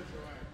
That's right.